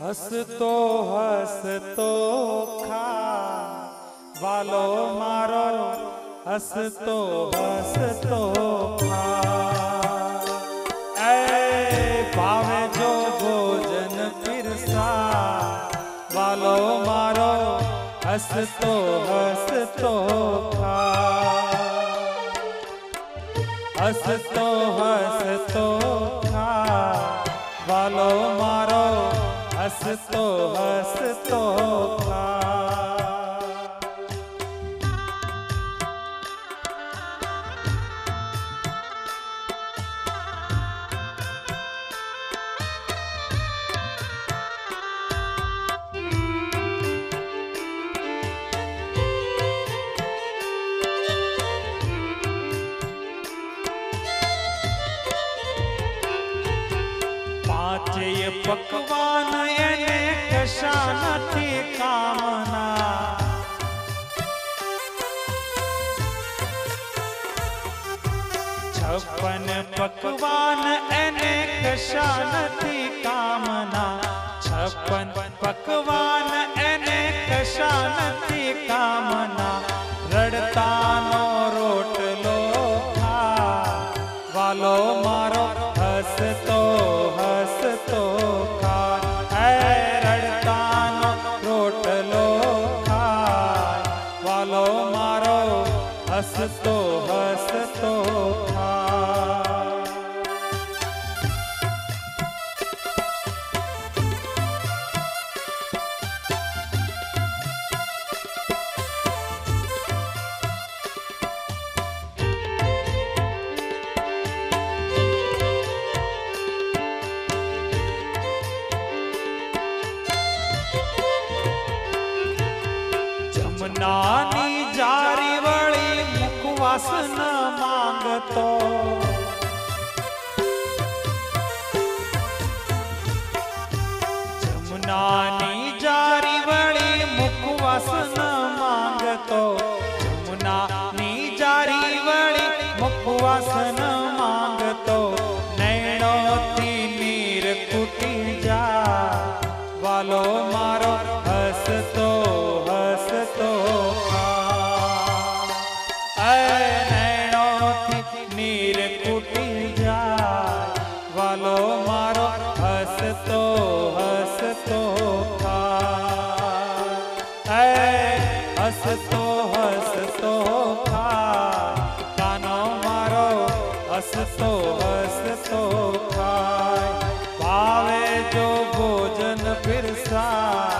हस तो हस तो खा वालो मारो, हस तो हस तो खा। पावे जो भोजन फिरसा वालो मारो, हस तो हस तो खा। हस तो हस तो खा वालो मारो हंस तो हंस तो खा। પાંચેય પકવાન એને કશા નથી કામના છપ્પન પકવાન એને કશા નથી કામના છપ્પન પકવાન એને કશા નથી કામના રડતાનો રોટલો ખા વાલો મારો હસતો હસતો ખા હે રડતાનો રોટલો ખાય વાલો મારો હસતો હસતો જમનાની જારી વળી મુખવાસ ન માંગતો જમનાની હસતો હસતો ખા કાનો મારો હસતો હસતો ખાય ભાવે જો ભોજન પીરસા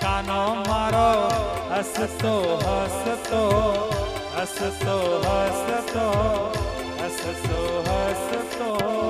કાનો મારો હસતો હસતો હસતો હસતો હસતો હસતો